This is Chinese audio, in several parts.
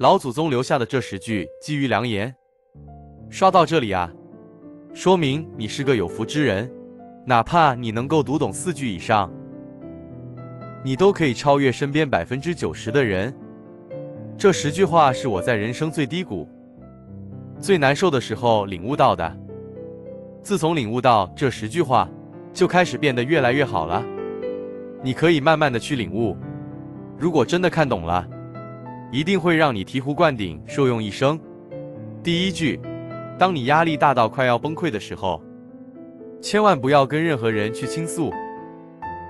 老祖宗留下的这十句基于良言。刷到这里啊，说明你是个有福之人。哪怕你能够读懂四句以上，你都可以超越身边百分之九十的人。这十句话是我在人生最低谷、最难受的时候领悟到的。自从领悟到这十句话，就开始变得越来越好了。你可以慢慢的去领悟，如果真的看懂了，一定会让你醍醐灌顶，受用一生。第一句，当你压力大到快要崩溃的时候。千万不要跟任何人去倾诉，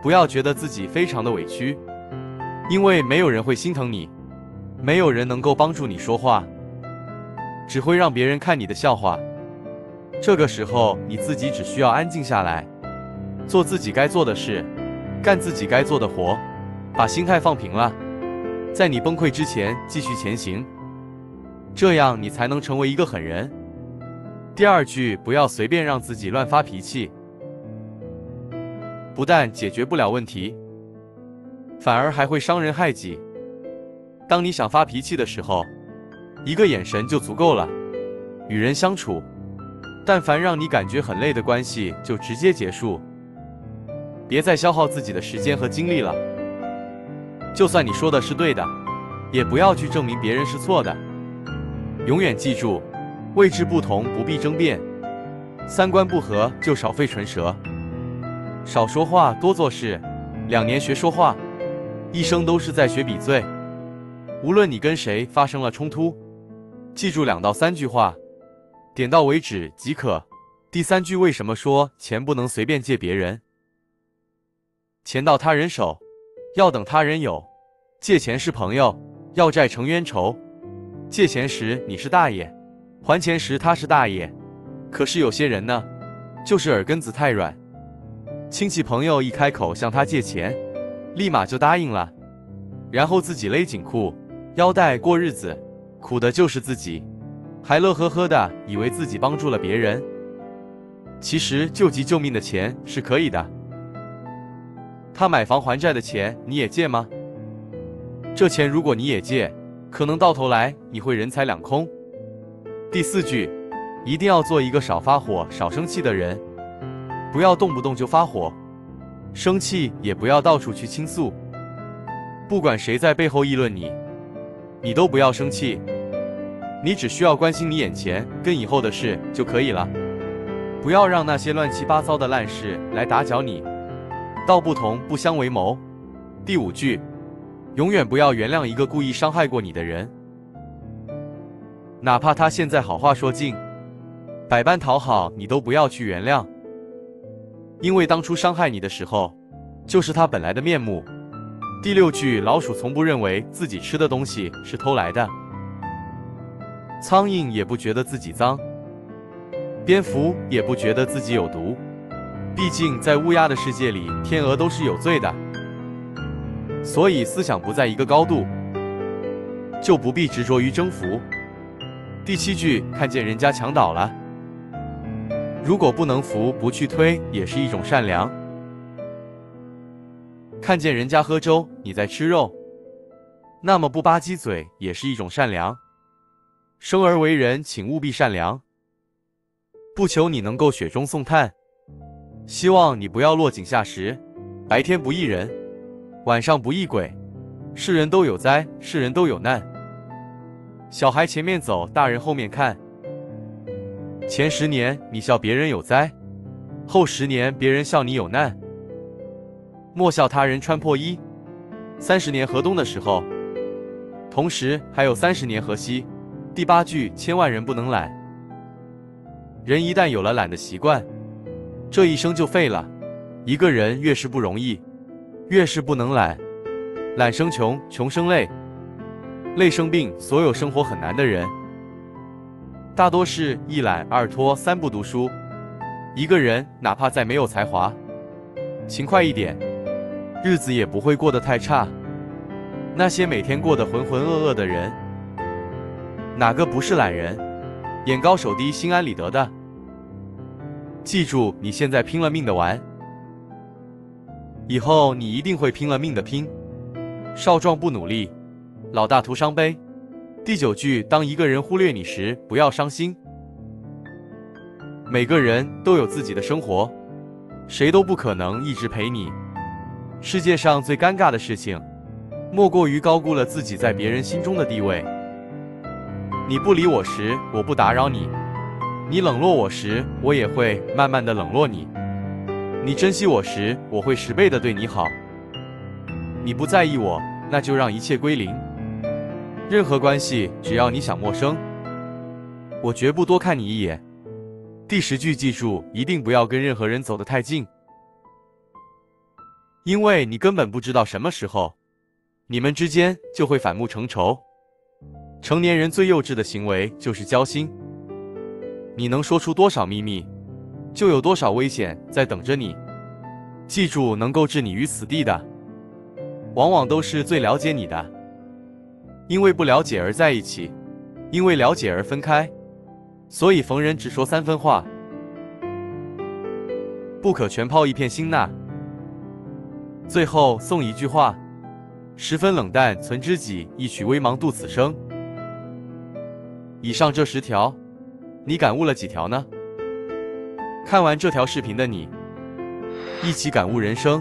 不要觉得自己非常的委屈，因为没有人会心疼你，没有人能够帮助你说话，只会让别人看你的笑话。这个时候，你自己只需要安静下来，做自己该做的事，干自己该做的活，把心态放平了，在你崩溃之前继续前行，这样你才能成为一个狠人。第二句，不要随便让自己乱发脾气，不但解决不了问题，反而还会伤人害己。当你想发脾气的时候，一个眼神就足够了。与人相处，但凡让你感觉很累的关系，就直接结束，别再消耗自己的时间和精力了。就算你说的是对的，也不要去证明别人是错的。永远记住。位置不同不必争辩，三观不合就少费唇舌，少说话多做事。两年学说话，一生都是在学比罪。无论你跟谁发生了冲突，记住两到三句话，点到为止即可。第三句为什么说钱不能随便借别人？钱到他人手，要等他人有。借钱是朋友，要债成冤仇。借钱时你是大爷。还钱时他是大爷，可是有些人呢，就是耳根子太软，亲戚朋友一开口向他借钱，立马就答应了，然后自己勒紧裤腰带过日子，苦的就是自己，还乐呵呵的以为自己帮助了别人。其实救急救命的钱是可以的，他买房还债的钱你也借吗？这钱如果你也借，可能到头来你会人财两空。第四句，一定要做一个少发火、少生气的人，不要动不动就发火，生气也不要到处去倾诉。不管谁在背后议论你，你都不要生气，你只需要关心你眼前跟以后的事就可以了，不要让那些乱七八糟的烂事来打搅你。道不同不相为谋。第五句，永远不要原谅一个故意伤害过你的人。哪怕他现在好话说尽，百般讨好，你都不要去原谅，因为当初伤害你的时候，就是他本来的面目。第六句，老鼠从不认为自己吃的东西是偷来的，苍蝇也不觉得自己脏，蝙蝠也不觉得自己有毒。毕竟在乌鸦的世界里，天鹅都是有罪的，所以思想不在一个高度，就不必执着于征服。第七句，看见人家墙倒了，如果不能扶，不去推，也是一种善良。看见人家喝粥，你在吃肉，那么不吧唧嘴也是一种善良。生而为人，请务必善良。不求你能够雪中送炭，希望你不要落井下石。白天不易人，晚上不易鬼。是人都有灾，是人都有难。小孩前面走，大人后面看。前十年你笑别人有灾，后十年别人笑你有难。莫笑他人穿破衣，三十年河东的时候，同时还有三十年河西。第八句，千万人不能懒。人一旦有了懒的习惯，这一生就废了。一个人越是不容易，越是不能懒。懒生穷，穷生累。累生病，所有生活很难的人，大多是一懒二拖三不读书。一个人哪怕再没有才华，勤快一点，日子也不会过得太差。那些每天过得浑浑噩噩的人，哪个不是懒人？眼高手低，心安理得的。记住，你现在拼了命的玩，以后你一定会拼了命的拼。少壮不努力。老大徒伤悲。第九句，当一个人忽略你时，不要伤心。每个人都有自己的生活，谁都不可能一直陪你。世界上最尴尬的事情，莫过于高估了自己在别人心中的地位。你不理我时，我不打扰你；你冷落我时，我也会慢慢的冷落你。你珍惜我时，我会十倍的对你好。你不在意我，那就让一切归零。任何关系，只要你想陌生，我绝不多看你一眼。第十句，记住，一定不要跟任何人走得太近，因为你根本不知道什么时候，你们之间就会反目成仇。成年人最幼稚的行为就是交心。你能说出多少秘密，就有多少危险在等着你。记住，能够置你于死地的，往往都是最了解你的。因为不了解而在一起，因为了解而分开。所以逢人只说三分话，不可全抛一片心呐。最后送一句话：十分冷淡存知己，一曲微茫度此生。以上这十条，你感悟了几条呢？看完这条视频的你，一起感悟人生。